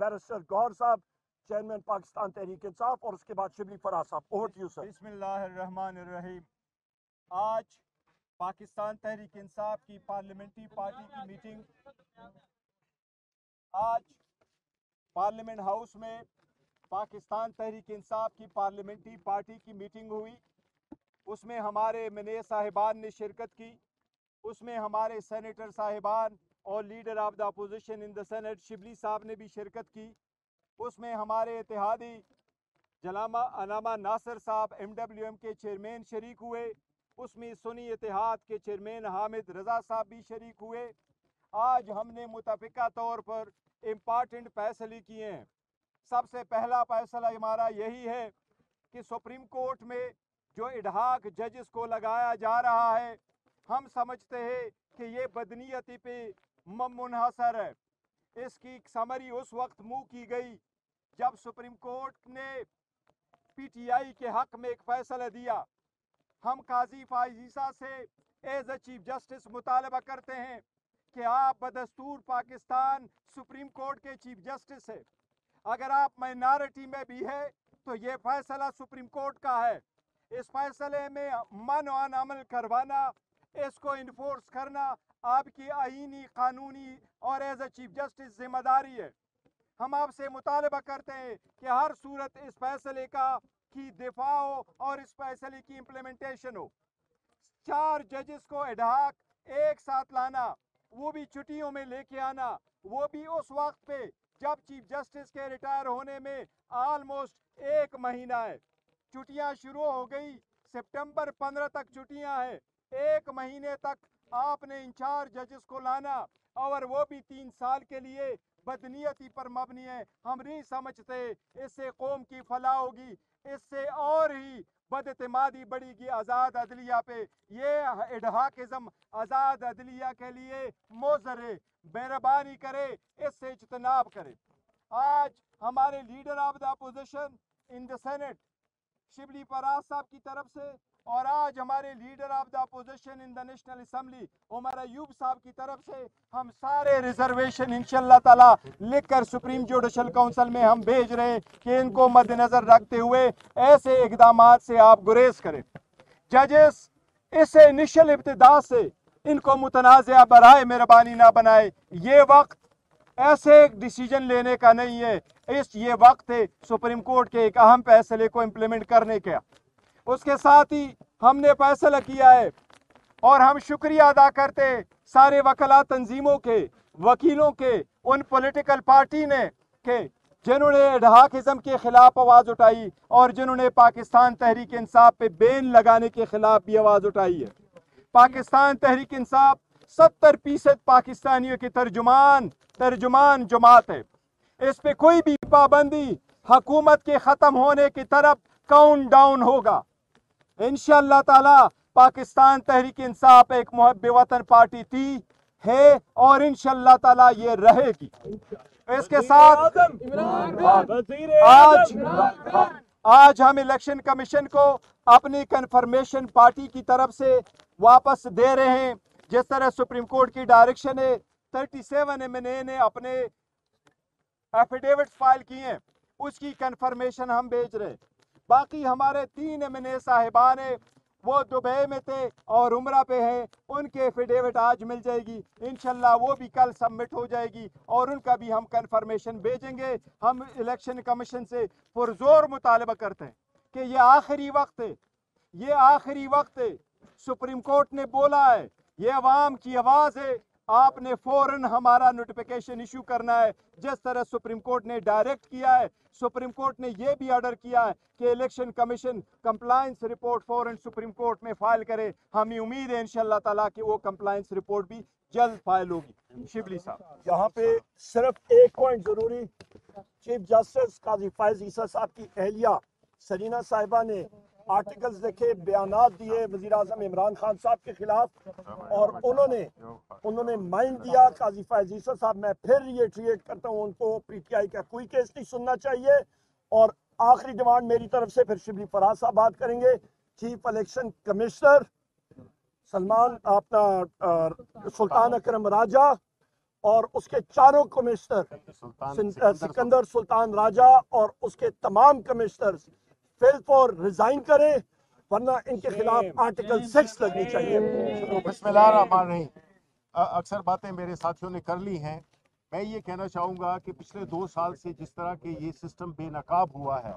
Barrister گور صاحب، chairman Pakistan Tehreek انصاف اور اس کے بعد شبلی فراز صاحب اوور ٹو یو سر بسم اللہ الرحمن الرحیم۔ آج پاکستان تحریک انصاف کی پارلیمنٹری پارٹی کی میٹنگ۔ آج پارلیمنٹ ہاؤس میں پاکستان تحریک انصاف کی پارلیمنٹری پارٹی کی میٹنگ ہوئی۔ اس میں ہمارے منی صاحبان نے شرکت کی۔ اس میں ہمارے سینیٹر صاحبان اور leader of the opposition in the senate Shibli صاحب نے بھی شرکت کی۔ اس میں ہمارے اتحادی جلامہ علامہ ناصر صاحب، ایم ڈبلیو ایم کے چیئرمین شریک ہوئے۔ اس میں سنی اتحاد کے چیئرمین حامد رضا صاحب بھی شریک ہوئے۔ آج ہم نے متفقہ طور پر امپارٹنٹ فیصلے کیے ہیں۔ سب سے پہلا فیصلہ ہمارا یہی ہے کہ سپریم کورٹ میں جو اڈھاک ججز کو لگایا جا رہا ہے، ہم سمجھتے ہیں کہ یہ بدنیتی پہ منحصر ہاں ہے اس کی سمری اس وقت منہ کی گئی جب سپریم کورٹ نے پی ٹی آئی کے حق میں ایک فیصلہ دیا۔ ہم قاضی فائزیسا سے ایز اے چیف جسٹس مطالبہ کرتے ہیں کہ آپ بدستور پاکستان سپریم کورٹ کے چیف جسٹس ہے اگر آپ مائنارٹی میں بھی ہے تو یہ فیصلہ سپریم کورٹ کا ہے۔ اس فیصلے میں من وان عمل کروانا اس کو انفورس کرنا آپ کی آئینی قانونی اور ایز اے چیف جسٹس ذمہ داری ہے۔ ہم آپ سے مطالبہ کرتے ہیں کہ ہر صورت اس فیصلے کا، کی دفاع ہو اور اس فیصلے کی امپلیمنٹیشن ہو۔ چار ججز کو اڈھاک ایک ساتھ لانا، وہ بھی چھٹیوں میں لے کے آنا، وہ بھی اس وقت پہ جب چیف جسٹس کے ریٹائر ہونے میں آلموسٹ ایک مہینہ ہے۔ چھٹیاں شروع ہو گئی سپٹمبر پندرہ تک چھٹیاں ہیں۔ ایک مہینے تک آپ نے انچار ججز کو لانا اور وہ بھی تین سال کے لیے بدنیتی پر مبنی ہے۔ ہم نہیں سمجھتے اس سے قوم کی فلاح ہوگی، اس سے اور ہی بد اعتمادی بڑی گی آزاد عدلیہ پہ۔ یہ اڈھاکزم آزاد عدلیہ کے لیے موزر ہے، مہربانی کرے اس سے اجتناب کرے۔ آج ہمارے leader of the opposition in the senate Shibli Faraz صاحب کی طرف سے۔ اور آج ہمارے leader of the opposition in the national assembly Omar Ayub صاحب کی طرف سے ہم سارے ریزرویشن انشاءاللہ تعالی لکھ کر سپریم جوڈیشل کونسل میں ہم بھیج رہے ہیں کہ ان کو مد نظر رکھتے ہوئے ایسے اقدامات سے آپ گریز کریں۔ ججز، اس انیشل ابتدا سے ان کو متنازعہ برائے مہربانی نہ بنائے۔ یہ وقت ایسے ڈیسیجن لینے کا نہیں ہے۔ اس یہ وقت ہے سپریم کورٹ کے ایک اہم فیصلے کو امپلیمنٹ کرنے کا اس کے ساتھ ہی ہم نے فیصلہ کیا ہے۔ اور ہم شکریہ ادا کرتے سارے وکلا تنظیموں کے، وکیلوں کے، ان پولیٹیکل پارٹی نے کہ جنہوں نے اڈھاکزم کے خلاف آواز اٹھائی اور جنہوں نے پاکستان تحریک انصاف پہ بین لگانے کے خلاف بھی آواز اٹھائی ہے۔ پاکستان تحریک انصاف ستر فیصد پاکستانیوں کی ترجمان ترجمان جماعت ہے اس پہ کوئی بھی پابندی حکومت کے ختم ہونے کی طرف کاؤنٹ ڈاؤن ہوگا۔ انشاءاللہ تعالی پاکستان تحریک انصاف ایک محب وطن پارٹی تھی، ہے اور انشاءاللہ تعالی یہ رہے گی۔ اس کے ساتھ آج آج ہم الیکشن کمیشن کو اپنی کنفرمیشن پارٹی کی طرف سے واپس دے رہے ہیں۔ جس طرح سپریم کورٹ کی ڈائریکشن ہے thirty seven M N A نے اپنے ایفیڈیوٹ فائل کیے ہیں۔ اس کی کنفرمیشن ہم بھیج رہے ہیں۔ باقی ہمارے تین ایم این اے صاحبان ہیں، وہ دبئی میں تھے اور عمرہ پہ ہیں۔ ان کے ایفیڈیوٹ آج مل جائے گی۔ انشاءاللہ وہ بھی کل سبمٹ ہو جائے گی اور ان کا بھی ہم کنفرمیشن بھیجیں گے۔ ہم الیکشن کمیشن سے پرزور مطالبہ کرتے ہیں کہ یہ آخری وقت ہے۔ یہ آخری وقت ہے۔ سپریم کورٹ نے بولا ہے یہ عوام کی آواز ہے۔ آپ نے فوراً ہمارا نوٹیفیکیشن ایشو کرنا ہے۔ جس طرح سپریم کورٹ نے ڈائریکٹ کیا ہے، سپریم کورٹ نے یہ بھی آرڈر کیا ہے کہ الیکشن کمیشن کمپلائنس رپورٹ فوراً سپریم کورٹ میں فائل کرے۔ ہمیں امید ہے انشاءاللہ تعالیٰ کہ وہ کمپلائنس رپورٹ بھی جلد فائل ہوگی۔ شبلی صاحب۔ یہاں پہ صرف ایک پوائنٹ ضروری۔ چیف جسٹس قاضی فائز عیسیٰ صاحب کی اہلیہ سرینا صاحبہ نے آرٹیکلز دیکھے، بیانات دیے وزیر اعظم عمران خان صاحب کے خلاف، اور انہوں نے انہوں نے مائنڈ دیا قاضی فائز عیسیٰ صاحب، میں پھر یہ ٹریٹ کرتا ہوں ان کو پی ٹی آئی کا کوئی کیس نہیں سننا چاہیے، اور آخری ڈیمانڈ میری طرف سے پھر شبلی فراز صاحب بات کریں گے چیف الیکشن کمشنر سلمان، اپنا سلطان اکرم راجہ، اور اس کے چاروں کمشنر سکندر سلطان راجہ، اور اس کے تمام کمشنرز فیل فور ریزائن کریں ورنہ ان کے خلاف آرٹیکل سکس لگنی چاہیے۔ بسم اللہ الرحمن الرحیم۔ اکثر باتیں میرے ساتھیوں نے کر لی ہیں۔ میں یہ کہنا چاہوں گا کہ پچھلے دو سال سے جس طرح کے یہ سسٹم بے نقاب ہوا ہے